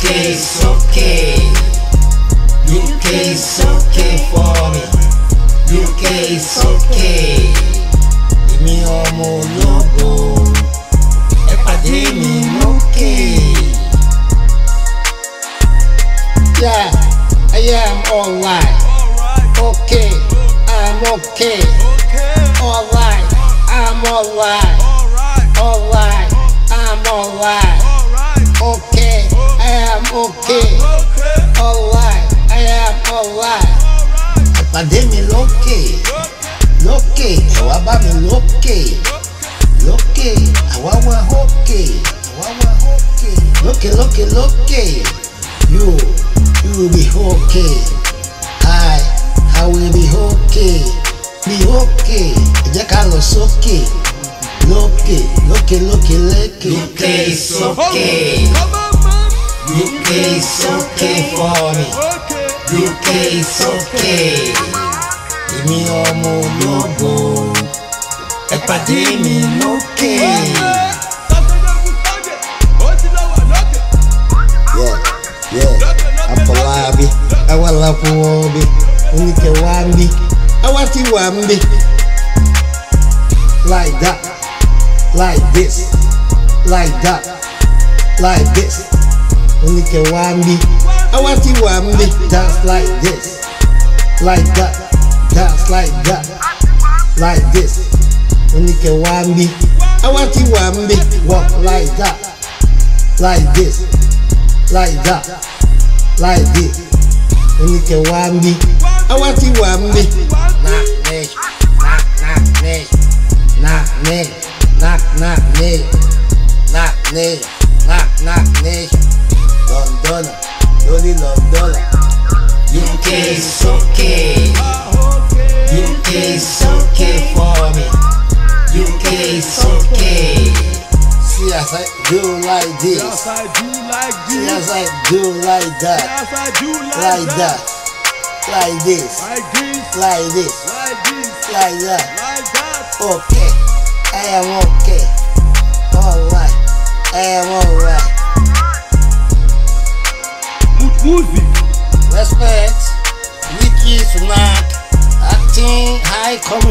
UK is okay. UK is okay for me. UK is okay. Èmi ọmọ ológo. Ẹ pàdé mi lókè. Yeah, I am alright. Okay, I'm okay. Alright, I'm. Alright, lókè. Lókè, wá bá mi lókè. Lókè, àwa wá hókè. Àwa wá hókè. Lókè lókè lókè. You, you will be okay. I, I will be okay. Be okay. Ẹ jẹ́ ká lọ sókè. Lókè, lókè lókè lókè. Okay. UK is okay for me. UK is okay. Èmi ọmọ ológo. Ẹ pàdé mi lókè. Yeah, yeah, Afọlábí, Awálàfọwọ́bí, Oníkẹ́ wá ń bí, Awá ti wà ń bí. Like that, like this, like that, like this. Oníkẹ́ wá ń bí, Awá ti wà. Dance like this, like that, dance like that, like this. Oníkẹ́ wá ń bí, Awá ti wà ń bí. Walk like that, like this like that like this oníkẹ wá ń bí àwa ti wà ń bí. knock neck knock knock neck knock neck knock knock neck knock neck knock knock neck lọ́ndọ́nà lórí lọ́ndọ́nà. UK is okay As I do like this. Yes, I do like this. as I do like that. Yes, I do like, like that, like this, Like this. like this, Like this. like that. Like that. Okay, I am okay. Alright, I am alright. Good music. Respect, Rishi Sunak, acting high commission.